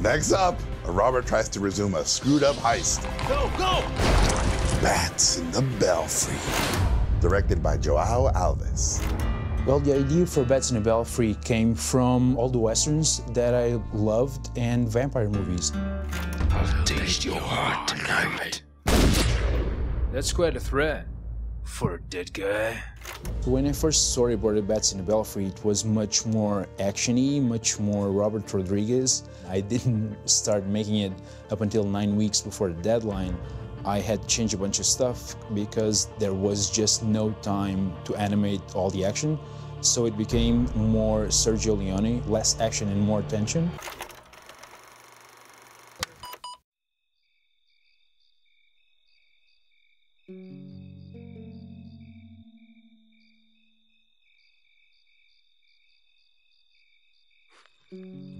Next up, a robber tries to resume a screwed up heist. Go, go! Bats in the Belfry. Directed by João Alves. Well, the idea for Bats in the Belfry came from all the westerns that I loved and vampire movies. I'll taste your heart tonight. That's quite a threat for a dead guy. When I first storyboarded Bats in the Belfry, it was much more actiony, much more Robert Rodriguez. I didn't start making it up until nine weeks before the deadline. I had to change a bunch of stuff because there was just no time to animate all the action. So it became more Sergio Leone, less action and more tension. Well,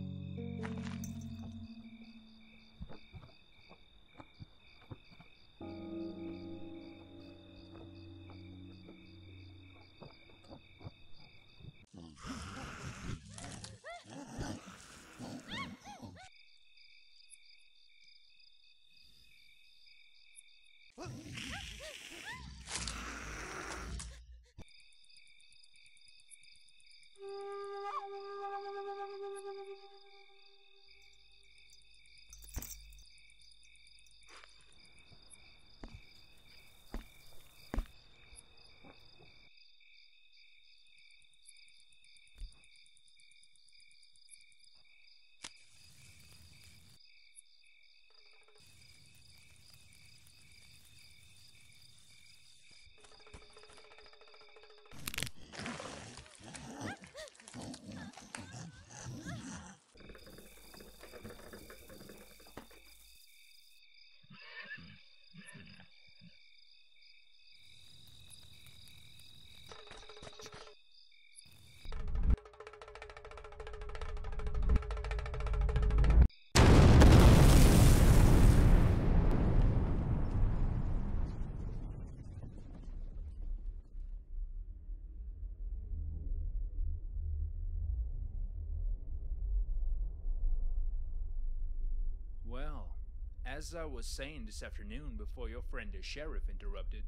as I was saying this afternoon before your friend the sheriff interrupted,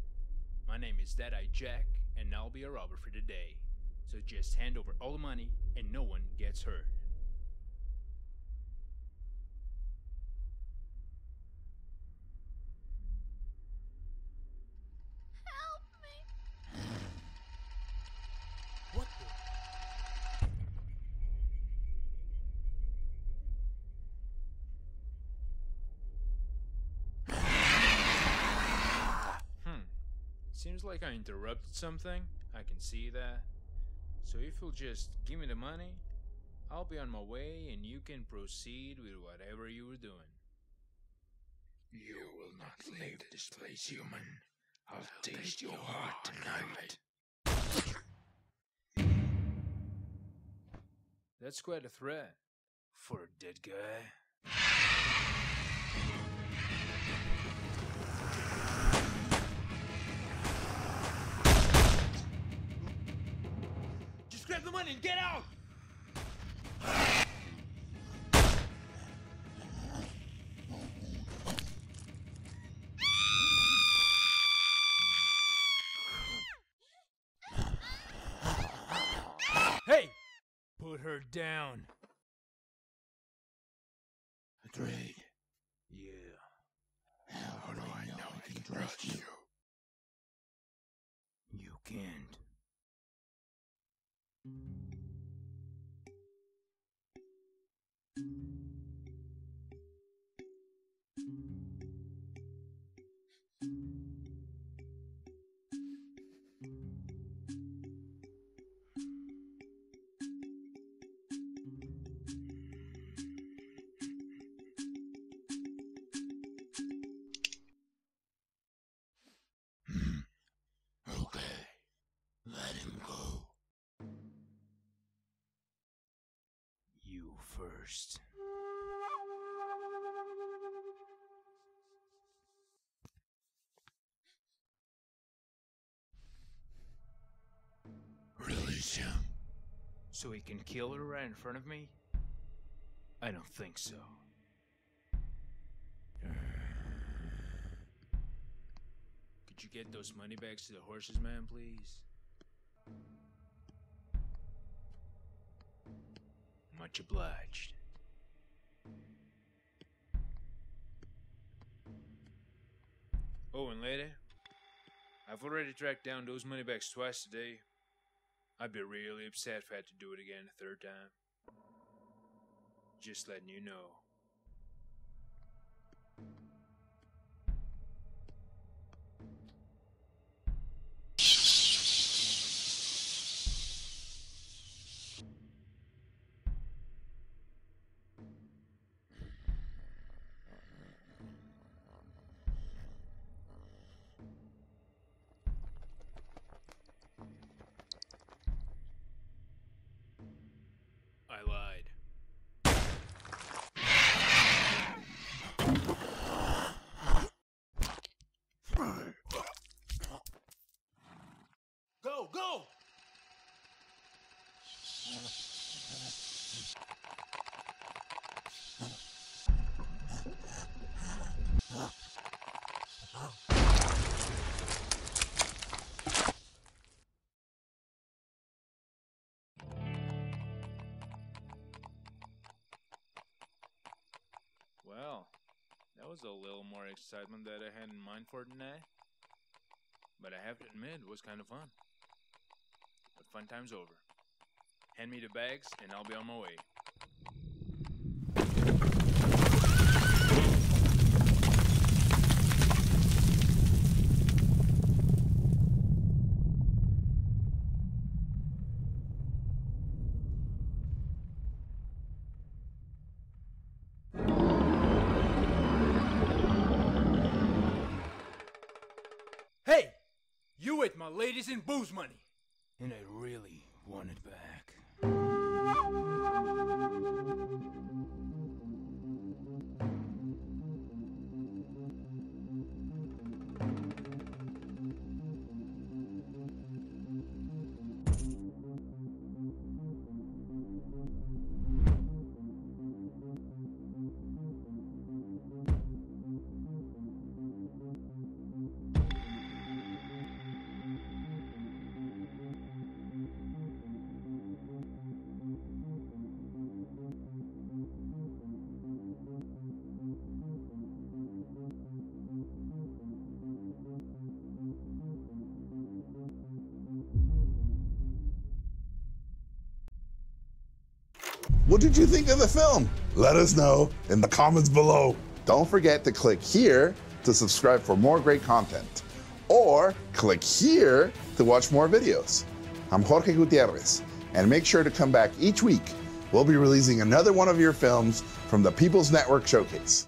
my name is Deadeye Jack, and I'll be a robber for the day. So just hand over all the money, and no one gets hurt. Seems like I interrupted something. I can see that. So if you'll just give me the money, I'll be on my way and you can proceed with whatever you were doing. You will not leave this place, human. I'll taste your heart tonight. That's quite a threat for a dead guy. Money and get out! Hey! Put her down. Agreed. Yeah. How do I know I can trust you? You can't. first. Release him. So he can kill her right in front of me? I don't think so. Could you get those money bags to the horses, man, please? Much obliged. Oh, and lady, I've already tracked down those money bags twice today. I'd be really upset if I had to do it again a third time. Just letting you know. Well, that was a little more excitement that I had in mind for tonight. But I have to admit, it was kind of fun. But fun time's over. Hand me the bags, and I'll be on my way. Hey! You ate my ladies and booze money! And I really want it back. Thank you. Did you think of the film? Let us know in the comments below. Don't forget to click here to subscribe for more great content, or click here to watch more videos. I'm Jorge Gutierrez, and make sure to come back each week. We'll be releasing another one of your films from the People's Network Showcase.